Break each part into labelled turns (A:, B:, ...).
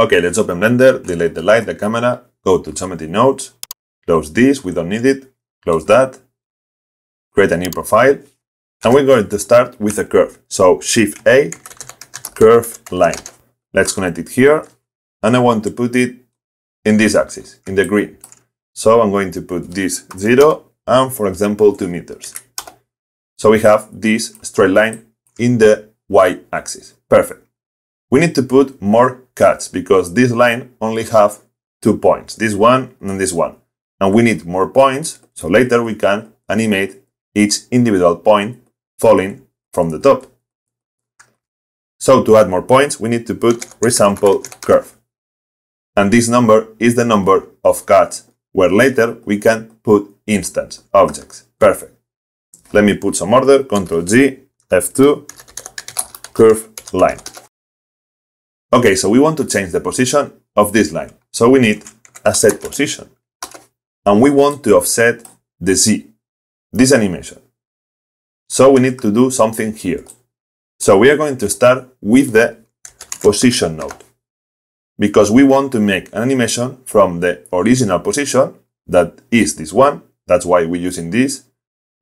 A: Okay, let's open Blender, delete the light, the camera, go to Geometry Nodes, close this, we don't need it, close that, create a new profile, and we're going to start with a curve. So Shift A, curve line. Let's connect it here, and I want to put it in this axis, in the green. So I'm going to put this 0 and, for example, 2 meters. So we have this straight line in the y-axis. Perfect. We need to put more cuts because this line only have two points, this one and this one. And we need more points, so later we can animate each individual point falling from the top. So to add more points, we need to put resample curve. And this number is the number of cuts where later we can put instance objects. Perfect. Let me put some order, Ctrl G, F2, curve line. Okay, so we want to change the position of this line. So we need a set position. And we want to offset the Z, this animation. So we need to do something here. So we are going to start with the position node because we want to make an animation from the original position, that is this one, that's why we're using this,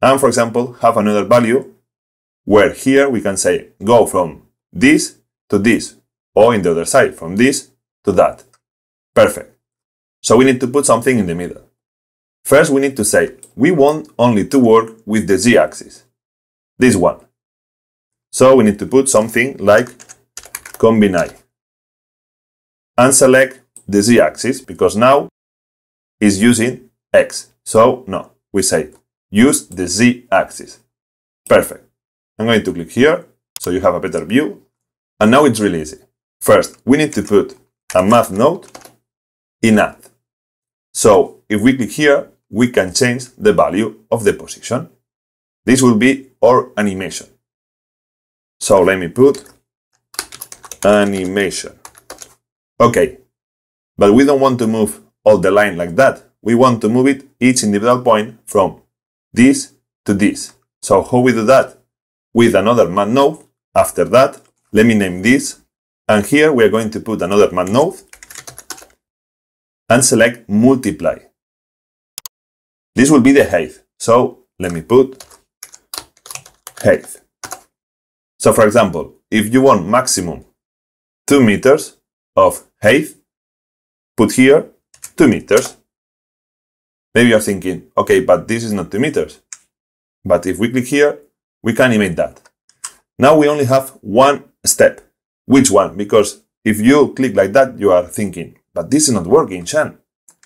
A: and for example, have another value where here we can say go from this to this, or in the other side, from this to that. Perfect. So we need to put something in the middle. First, we need to say we want only to work with the z-axis, this one. So we need to put something like combine and select the z-axis because now is using x. So no, we say use the z-axis. Perfect. I'm going to click here so you have a better view. And now it's really easy. First, we need to put a math node in add. So if we click here, we can change the value of the position. This will be our animation. So let me put animation. Okay, but we don't want to move all the line like that. We want to move it each individual point from this to this. So how we do that? With another math node. After that, let me name this. And here we are going to put another math node and select multiply. This will be the height. So let me put height. So for example, if you want maximum 2 meters of height, put here 2 meters. Maybe you're thinking, okay, but this is not 2 meters. But if we click here, we can animate that. Now we only have one step. Which one? Because if you click like that, you are thinking, but this is not working, Xan.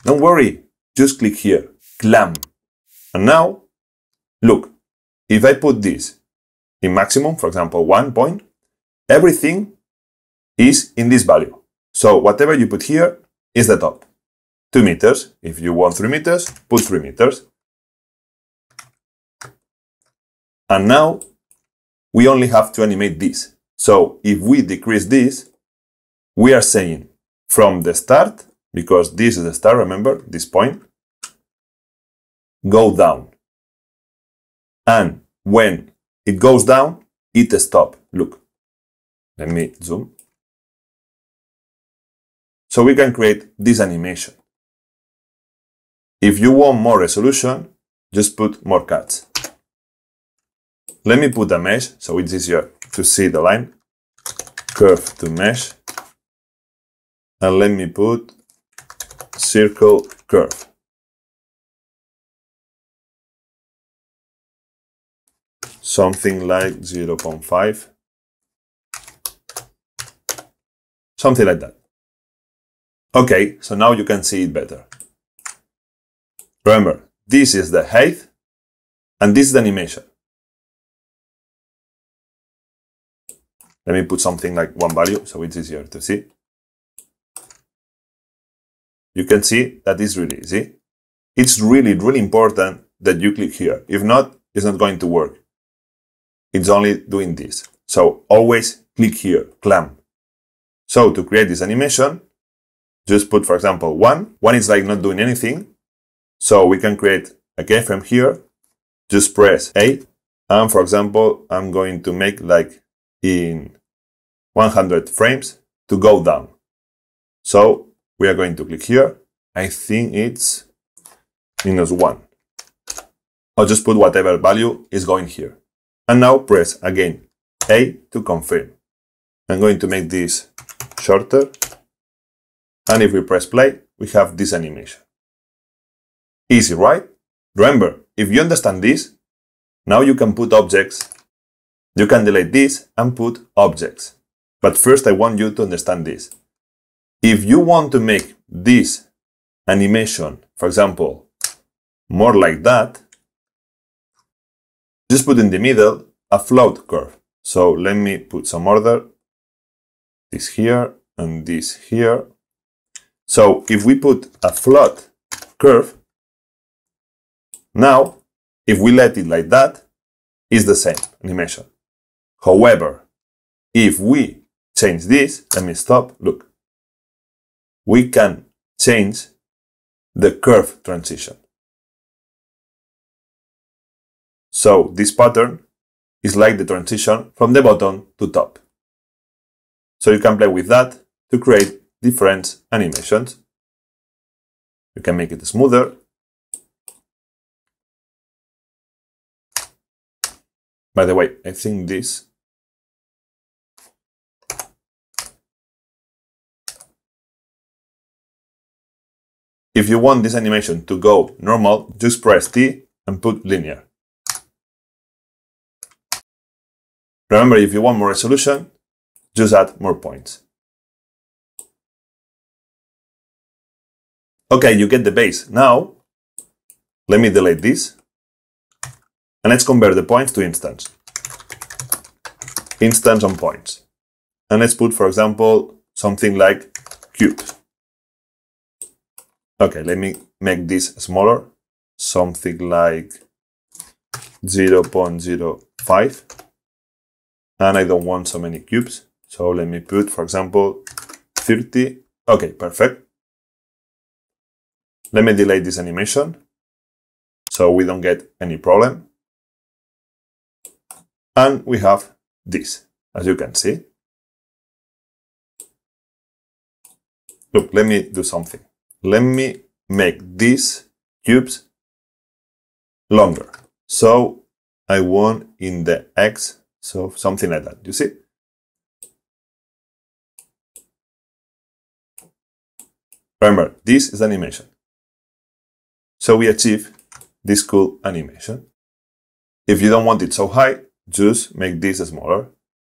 A: Don't worry, just click here, clamp. And now, look, if I put this in maximum, for example, one point, everything is in this value. So whatever you put here is the top. 2 meters. If you want 3 meters, put 3 meters. And now we only have to animate this. So if we decrease this, we are saying from the start, because this is the start, remember, this point, go down. And when it goes down, it stop. Look, let me zoom. So we can create this animation. If you want more resolution, just put more cuts. Let me put a mesh so it's easier to see the line. Curve to mesh. And let me put circle curve. Something like 0.5. Something like that. Okay, so now you can see it better. Remember, this is the height and this is the animation. Let me put something like one value so it's easier to see. You can see that is really easy. It's really, really important that you click here. If not, it's not going to work. It's only doing this. So always click here, clamp. So to create this animation, just put, for example, one. One is like not doing anything. So we can create a keyframe here. Just press A. And for example, I'm going to make like in 100 frames to go down. So we are going to click here. I think it's minus one. I'll just put whatever value is going here. And now press again A to confirm. I'm going to make this shorter. And if we press play, we have this animation. Easy, right? Remember, if you understand this, now you can put objects. You can delete this and put objects. But first I want you to understand this. If you want to make this animation, for example, more like that, just put in the middle a float curve. So let me put some order. This here and this here. So if we put a float curve, now, if we let it like that, it's the same animation. However, if we change this, let me stop, look. We can change the curve transition. So this pattern is like the transition from the bottom to top. So you can play with that to create different animations. You can make it smoother By the way, I think this If you want this animation to go normal, just press T and put linear. Remember, if you want more resolution, just add more points. Okay, you get the base. Now, let me delete this and let's convert the points to instance. Instance on points. And let's put, for example, something like cubes. Okay, let me make this smaller. Something like 0 0.05. And I don't want so many cubes. So let me put, for example, 30. Okay, perfect. Let me delay this animation so we don't get any problem. And we have this, as you can see. Look, let me do something. Let me make these cubes longer. So I want in the X, so something like that, you see? Remember, this is animation. So we achieve this cool animation. If you don't want it so high, just make this smaller.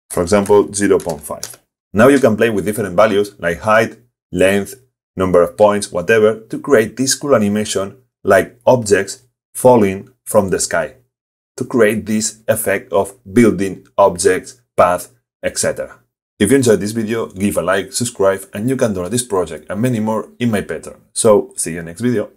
A: For example, 0.5. Now you can play with different values like height, length, number of points, whatever, to create this cool animation like objects falling from the sky. To create this effect of building objects, path, etc. If you enjoyed this video, give a like, subscribe, and you can donate this project and many more in my Patreon. So, see you next video.